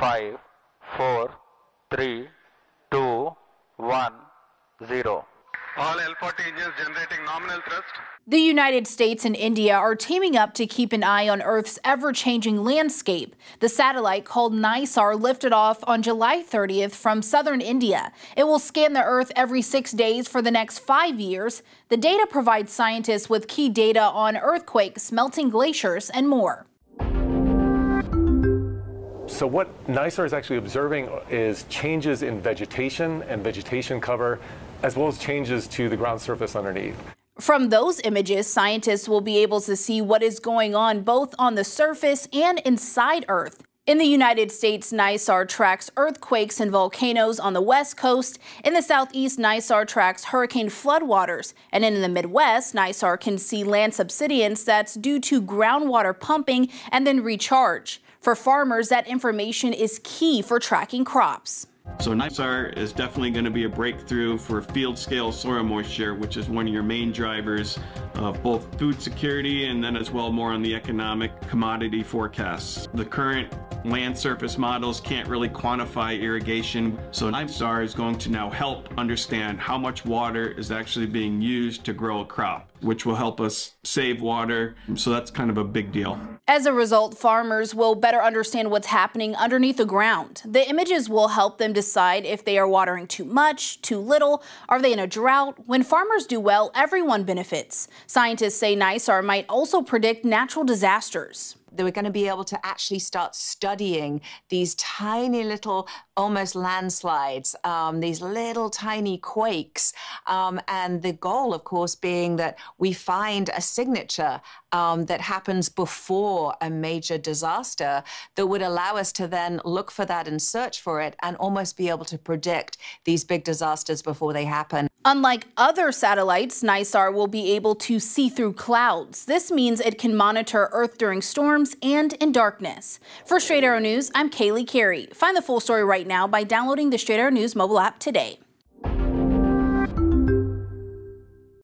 five, four, three, two, one, zero. All L40 engines generating nominal thrust. The United States and India are teaming up to keep an eye on Earth's ever changing landscape. The satellite called NISAR lifted off on July 30th from southern India. It will scan the Earth every six days for the next five years. The data provides scientists with key data on earthquakes, melting glaciers, and more. So what NISAR is actually observing is changes in vegetation and vegetation cover, as well as changes to the ground surface underneath. From those images, scientists will be able to see what is going on both on the surface and inside Earth. In the United States, NISAR tracks earthquakes and volcanoes on the west coast. In the southeast, NISAR tracks hurricane floodwaters. And in the Midwest, NISAR can see land subsidence that's due to groundwater pumping and then recharge. For farmers, that information is key for tracking crops. So NISAR is definitely going to be a breakthrough for field scale soil moisture, which is one of your main drivers of both food security and then as well more on the economic commodity forecasts. The current land surface models can't really quantify irrigation, so NISAR is going to now help understand how much water is actually being used to grow a crop, which will help us save water. So that's kind of a big deal. As a result, farmers will better understand what's happening underneath the ground. The images will help them decide if they are watering too much, too little, are they in a drought? When farmers do well, everyone benefits. Scientists say NISAR might also predict natural disasters they were going to be able to actually start studying these tiny little almost landslides, um, these little tiny quakes. Um, and the goal, of course, being that we find a signature um, that happens before a major disaster that would allow us to then look for that and search for it and almost be able to predict these big disasters before they happen. Unlike other satellites, NISAR will be able to see through clouds. This means it can monitor Earth during storms and in darkness. For Straight Arrow News, I'm Kaylee Carey. Find the full story right now by downloading the Straight Arrow News mobile app today.